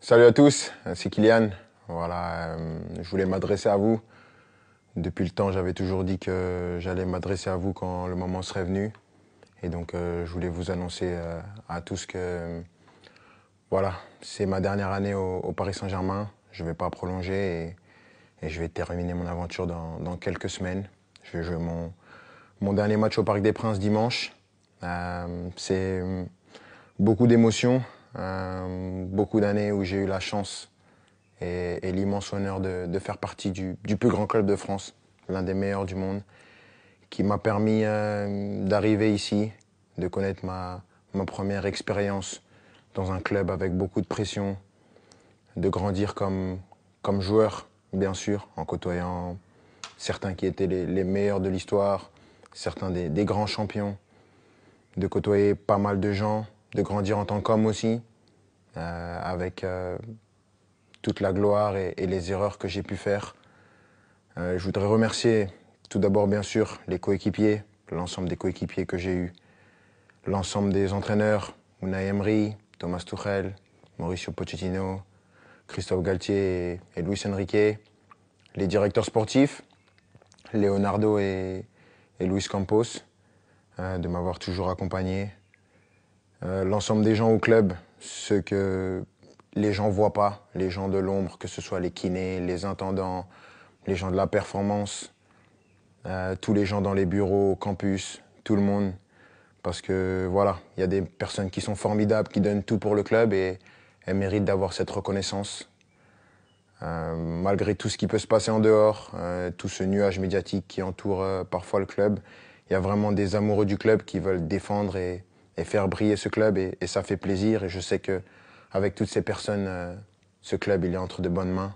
Salut à tous, c'est Kylian. Voilà, euh, je voulais m'adresser à vous. Depuis le temps, j'avais toujours dit que j'allais m'adresser à vous quand le moment serait venu. Et donc, euh, je voulais vous annoncer euh, à tous que voilà, c'est ma dernière année au, Paris Saint-Germain. Je ne vais pas prolonger et, je vais terminer mon aventure dans, quelques semaines. Je vais jouer mon, mon dernier match au Parc des Princes dimanche. c'est beaucoup d'émotions, beaucoup d'années où j'ai eu la chance et, l'immense honneur de, faire partie du, plus grand club de France, l'un des meilleurs du monde, qui m'a permis euh, d'arriver ici, de connaître ma, ma première expérience dans un club avec beaucoup de pression, de grandir comme, comme joueur, bien sûr, en côtoyant certains qui étaient les, meilleurs de l'histoire, certains des, des grands champions, de côtoyer pas mal de gens, de grandir en tant qu'homme aussi, avec euh, toute la gloire et, les erreurs que j'ai pu faire. Euh, je voudrais remercier tout d'abord, bien sûr, les coéquipiers, l'ensemble des coéquipiers que j'ai eus, l'ensemble des entraîneurs, Unai Emery, Thomas Tuchel, Mauricio Pochettino, Christophe Galtier et, Luis Enrique, les directeurs sportifs, Leonardo et, Luis Campos, euh, de m'avoir toujours accompagné, euh, l'ensemble des gens au club, ceux que les gens voient pas, les gens de l'ombre, que ce soit les kinés, les intendants, les gens de la performance, euh, tous les gens dans les bureaux, campus, tout le monde. Parce que voilà, il y a des personnes qui sont formidables, qui donnent tout pour le club et elles méritent d'avoir cette reconnaissance. Euh, malgré tout ce qui peut se passer en dehors, tout ce nuage médiatique qui entoure parfois le club, il y a vraiment des amoureux du club qui veulent défendre et, et faire briller ce club et, ça fait plaisir. Et je sais que avec toutes ces personnes, euh, ce club il est entre de bonnes mains.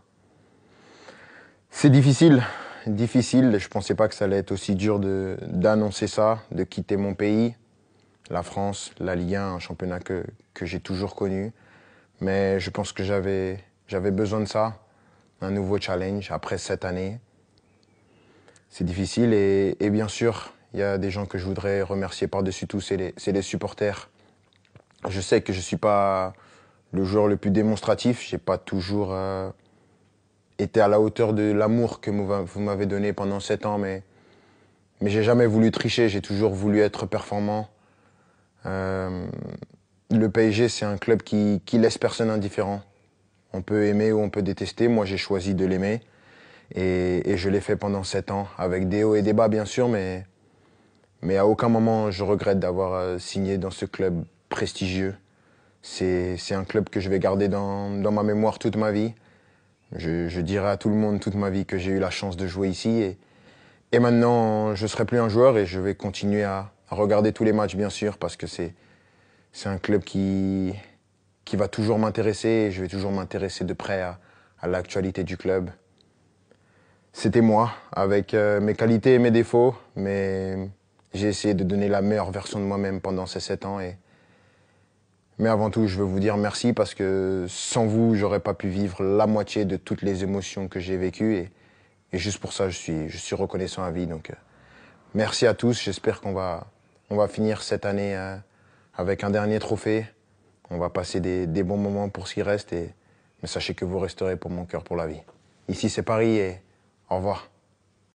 C'est difficile, difficile. Je pensais pas que ça allait être aussi dur d'annoncer ça, de quitter mon pays, la France, la Ligue 1, un championnat que que j'ai toujours connu. Mais je pense que j'avais besoin de ça, un nouveau challenge après cette année. C'est difficile et bien sûr, il y a des gens que je voudrais remercier par-dessus tout, c'est les, les, supporters. Je sais que je ne suis pas le joueur le plus démonstratif, je n'ai pas toujours euh, été à la hauteur de l'amour que vous m'avez donné pendant sept ans, mais, mais j'ai jamais voulu tricher, j'ai toujours voulu être performant. Euh, le PSG, c'est un club qui, qui laisse personne indifférent. On peut aimer ou on peut détester, moi j'ai choisi de l'aimer. Et, et, je l'ai fait pendant sept ans, avec des hauts et des bas bien sûr, mais mais à aucun moment je regrette d'avoir euh, signé dans ce club prestigieux. C'est un club que je vais garder dans, dans ma mémoire toute ma vie. Je, dirai à tout le monde toute ma vie que j'ai eu la chance de jouer ici. Et, et maintenant, je ne serai plus un joueur et je vais continuer à, à regarder tous les matchs, bien sûr, parce que c'est un club qui, qui va toujours m'intéresser et je vais toujours m'intéresser de près à, à l'actualité du club. C'était moi, avec euh, mes qualités et mes défauts, mais j'ai essayé de donner la meilleure version de moi-même pendant ces sept ans. Et... Mais avant tout, je veux vous dire merci parce que sans vous, j'aurais pas pu vivre la moitié de toutes les émotions que j'ai vécues. Et... et, juste pour ça, je suis, je suis reconnaissant à vie. Donc, euh, merci à tous. J'espère qu'on va, on va finir cette année euh, avec un dernier trophée. On va passer des, des bons moments pour ce qui reste. Et... Mais sachez que vous resterez pour mon cœur pour la vie. Ici, c'est Paris et au revoir.